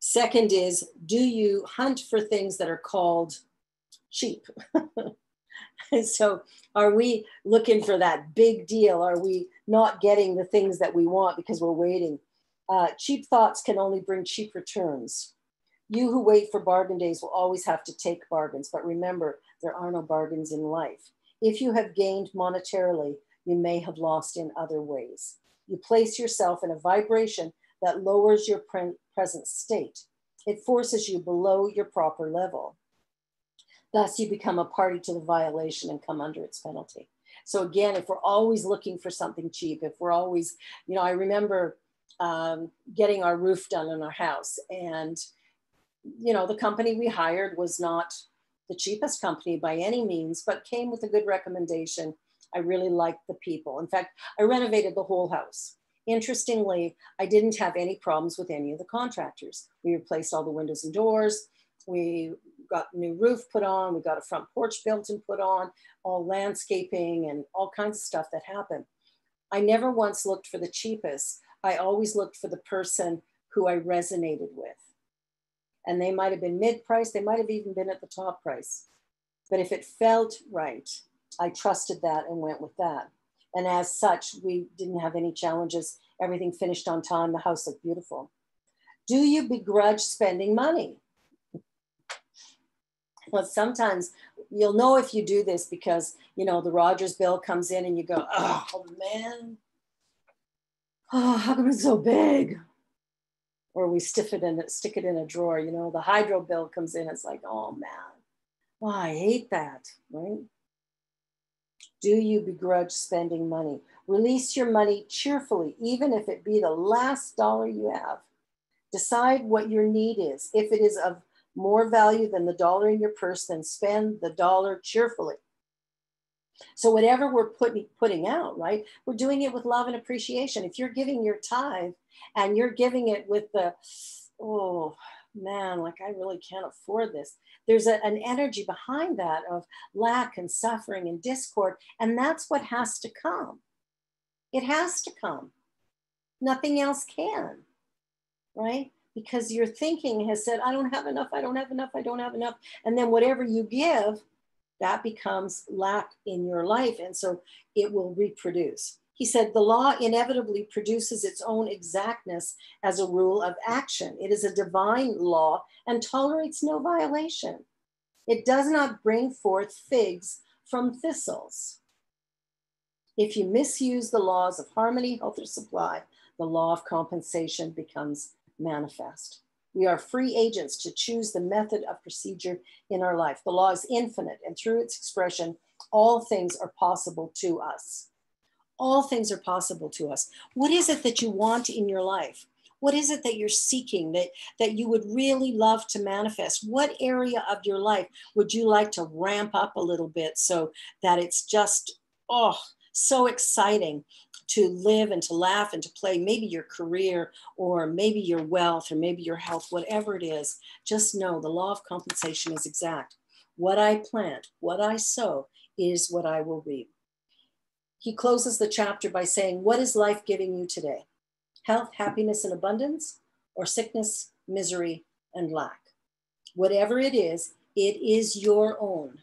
Second is, do you hunt for things that are called cheap? [laughs] so, are we looking for that big deal? Are we not getting the things that we want because we're waiting? Uh, cheap thoughts can only bring cheap returns. You who wait for bargain days will always have to take bargains, but remember, there are no bargains in life. If you have gained monetarily, you may have lost in other ways. You place yourself in a vibration that lowers your pre- present state. It forces you below your proper level. Thus, you become a party to the violation and come under its penalty. So, again, if we're always looking for something cheap, if we're always, you know, I remember um, getting our roof done in our house and you know, the company we hired was not the cheapest company by any means, but came with a good recommendation. I really liked the people. In fact, I renovated the whole house. Interestingly, I didn't have any problems with any of the contractors. We replaced all the windows and doors. We got a new roof put on. We got a front porch built and put on, all landscaping and all kinds of stuff that happened. I never once looked for the cheapest. I always looked for the person who I resonated with and they might have been mid price, they might have even been at the top price. But if it felt right, I trusted that and went with that. And as such, we didn't have any challenges. Everything finished on time. The house looked beautiful. Do you begrudge spending money? Well, sometimes you'll know if you do this because, you know, the Rogers bill comes in and you go, oh, man. Oh, how come it's so big? or we stiff it and stick it in a drawer. You know, the hydro bill comes in. It's like, oh man, oh, I hate that, right? Do you begrudge spending money? Release your money cheerfully, even if it be the last dollar you have. Decide what your need is. If it is of more value than the dollar in your purse, then spend the dollar cheerfully. So whatever we're putting putting out, right? We're doing it with love and appreciation. If you're giving your tithe and you're giving it with the, oh man, like I really can't afford this. There's a, an energy behind that of lack and suffering and discord, and that's what has to come. It has to come. Nothing else can, right? Because your thinking has said, I don't have enough, I don't have enough, I don't have enough. And then whatever you give, that becomes lack in your life. And so it will reproduce. He said, the law inevitably produces its own exactness as a rule of action. It is a divine law and tolerates no violation. It does not bring forth figs from thistles. If you misuse the laws of harmony, health, or supply, the law of compensation becomes manifest. We are free agents to choose the method of procedure in our life. The law is infinite, and through its expression, all things are possible to us. All things are possible to us. What is it that you want in your life? What is it that you're seeking that, that you would really love to manifest? What area of your life would you like to ramp up a little bit so that it's just, oh, so exciting to live and to laugh and to play, maybe your career or maybe your wealth or maybe your health, whatever it is, just know the law of compensation is exact. What I plant, what I sow is what I will reap. He closes the chapter by saying, What is life giving you today? Health, happiness, and abundance, or sickness, misery, and lack? Whatever it is, it is your own.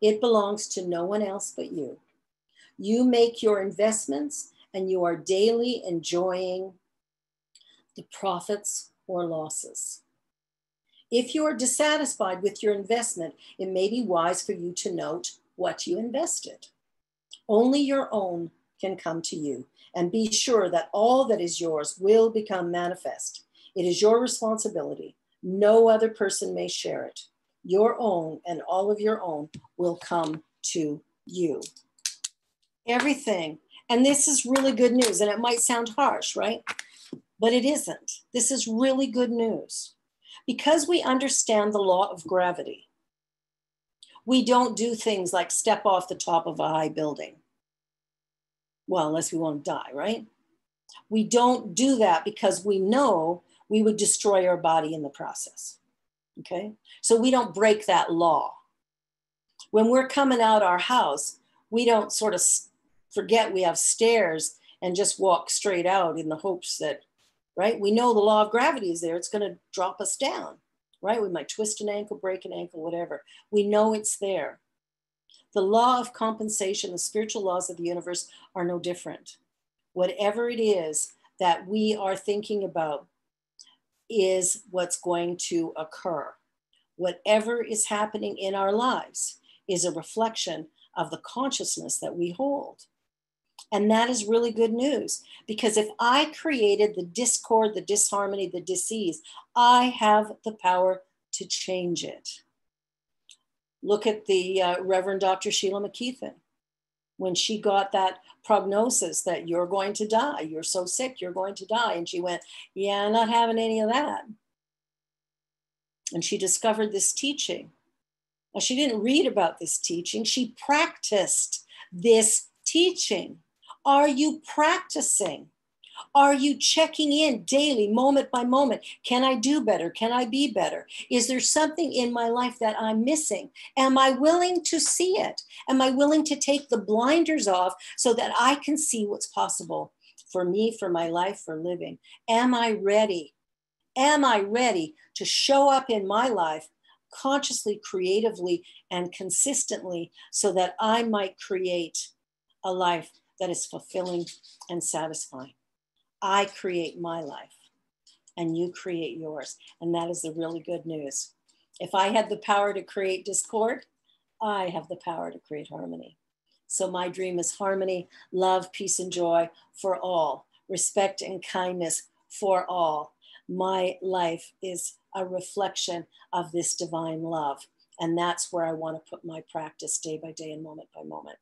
It belongs to no one else but you. You make your investments and you are daily enjoying the profits or losses. If you are dissatisfied with your investment, it may be wise for you to note what you invested. Only your own can come to you, and be sure that all that is yours will become manifest. It is your responsibility. No other person may share it. Your own and all of your own will come to you. Everything. And this is really good news. And it might sound harsh, right? But it isn't. This is really good news. Because we understand the law of gravity, we don't do things like step off the top of a high building. Well, unless we want to die, right? We don't do that because we know we would destroy our body in the process. Okay? So we don't break that law. When we're coming out our house, we don't sort of forget we have stairs and just walk straight out in the hopes that, right? We know the law of gravity is there, it's going to drop us down, right? We might twist an ankle, break an ankle, whatever. We know it's there. The law of compensation, the spiritual laws of the universe are no different. Whatever it is that we are thinking about is what's going to occur. Whatever is happening in our lives is a reflection of the consciousness that we hold. And that is really good news because if I created the discord, the disharmony, the disease, I have the power to change it. Look at the uh, Reverend Dr. Sheila McKeithen. When she got that prognosis that you're going to die, you're so sick, you're going to die. And she went, Yeah, I'm not having any of that. And she discovered this teaching. Now, she didn't read about this teaching, she practiced this teaching. Are you practicing? Are you checking in daily, moment by moment? Can I do better? Can I be better? Is there something in my life that I'm missing? Am I willing to see it? Am I willing to take the blinders off so that I can see what's possible for me, for my life, for living? Am I ready? Am I ready to show up in my life consciously, creatively, and consistently so that I might create a life that is fulfilling and satisfying. I create my life and you create yours. And that is the really good news. If I had the power to create discord, I have the power to create harmony. So my dream is harmony, love, peace, and joy for all, respect and kindness for all. My life is a reflection of this divine love. And that's where I want to put my practice day by day and moment by moment.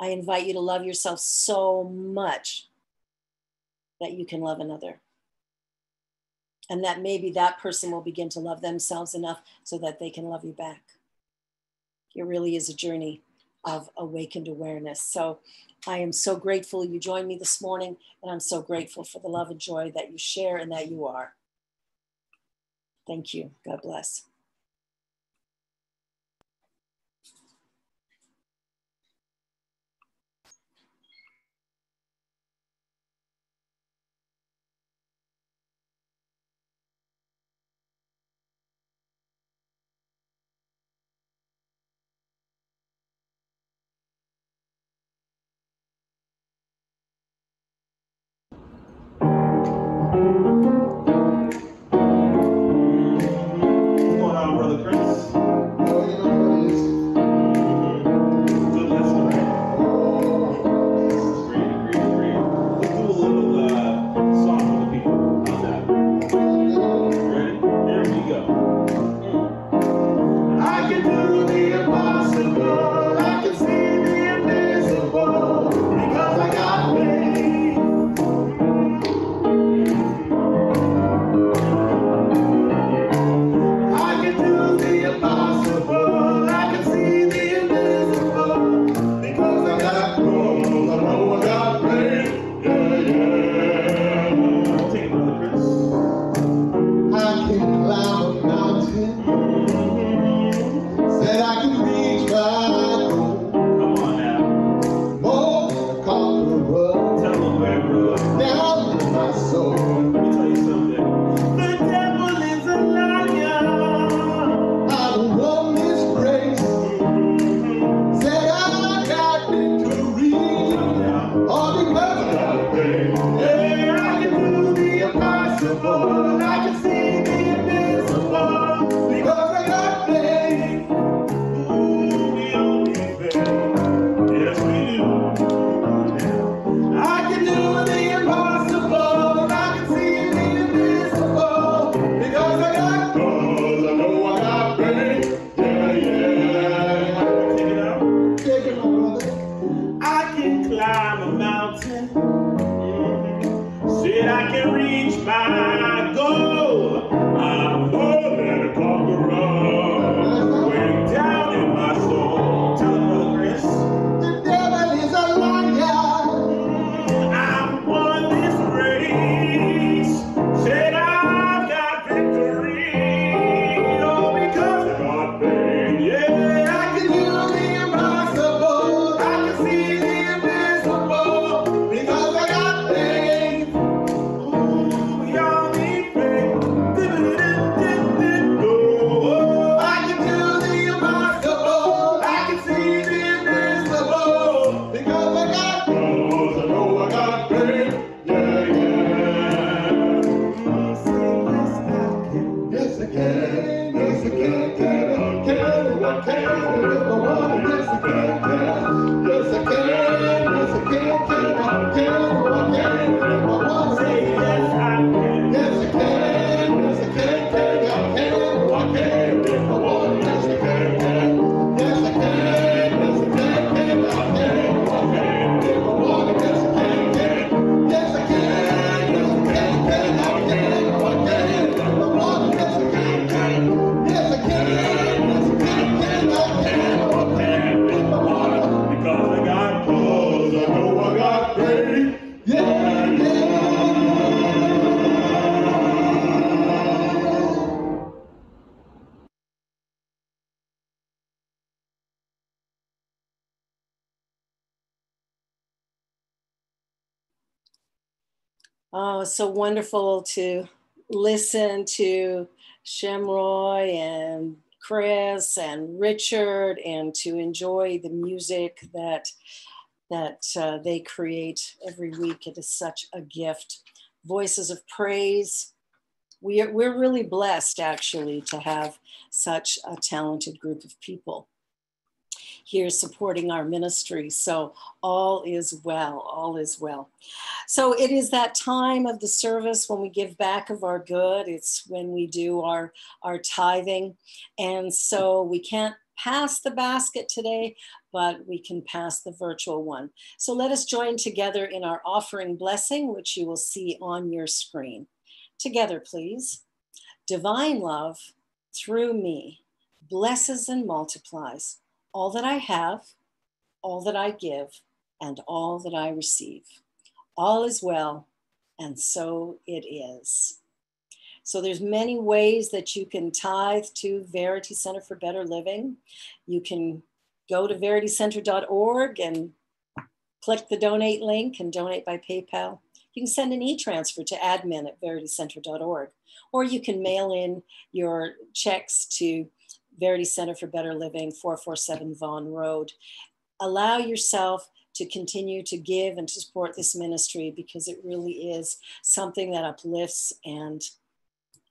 I invite you to love yourself so much that you can love another. And that maybe that person will begin to love themselves enough so that they can love you back. It really is a journey of awakened awareness. So I am so grateful you joined me this morning, and I'm so grateful for the love and joy that you share and that you are. Thank you. God bless. So wonderful to listen to Shamroy and Chris and Richard and to enjoy the music that that uh, they create every week. It is such a gift. Voices of praise. We are, we're really blessed actually to have such a talented group of people here supporting our ministry. So all is well, all is well. So it is that time of the service when we give back of our good. It's when we do our, our tithing. And so we can't pass the basket today, but we can pass the virtual one. So let us join together in our offering blessing, which you will see on your screen. Together, please. Divine love through me blesses and multiplies all that I have, all that I give, and all that I receive. All is well, and so it is. So there's many ways that you can tithe to Verity Center for Better Living. You can go to veritycenter.org and click the donate link and donate by PayPal. You can send an e-transfer to admin at veritycenter.org, or you can mail in your checks to Verity Center for Better Living, 447 Vaughan Road. Allow yourself to continue to give and to support this ministry because it really is something that uplifts and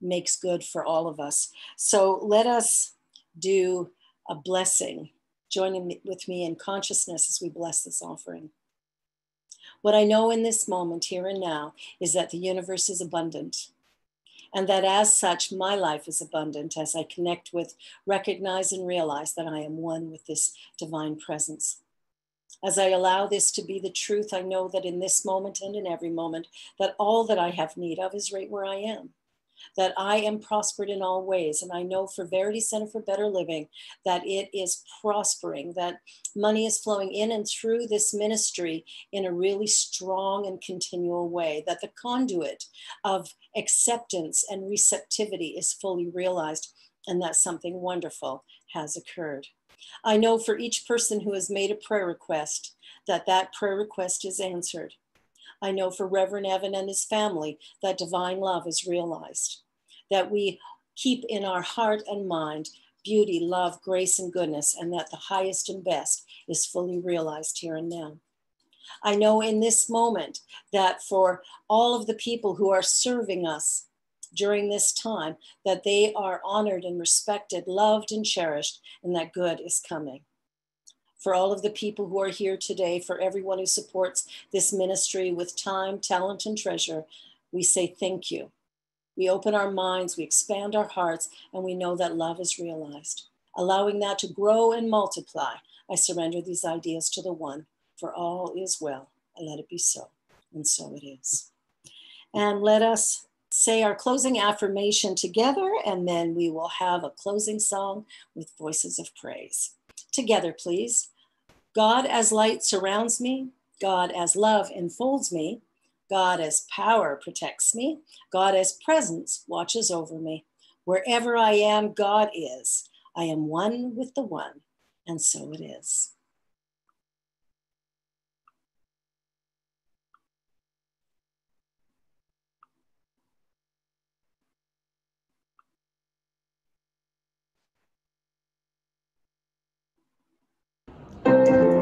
makes good for all of us. So let us do a blessing. Join in with me in consciousness as we bless this offering. What I know in this moment, here and now, is that the universe is abundant. And that as such, my life is abundant as I connect with, recognize, and realize that I am one with this divine presence. As I allow this to be the truth, I know that in this moment and in every moment, that all that I have need of is right where I am that I am prospered in all ways. And I know for Verity Center for Better Living that it is prospering, that money is flowing in and through this ministry in a really strong and continual way, that the conduit of acceptance and receptivity is fully realized, and that something wonderful has occurred. I know for each person who has made a prayer request that that prayer request is answered. I know for Reverend Evan and his family that divine love is realized, that we keep in our heart and mind beauty, love, grace, and goodness, and that the highest and best is fully realized here and now. I know in this moment that for all of the people who are serving us during this time, that they are honored and respected, loved and cherished, and that good is coming for all of the people who are here today, for everyone who supports this ministry with time, talent, and treasure, we say thank you. We open our minds, we expand our hearts, and we know that love is realized. Allowing that to grow and multiply, I surrender these ideas to the one, for all is well, and let it be so. And so it is. And let us say our closing affirmation together, and then we will have a closing song with voices of praise. Together, please. God as light surrounds me, God as love enfolds me, God as power protects me, God as presence watches over me. Wherever I am, God is. I am one with the one, and so it is. One, two,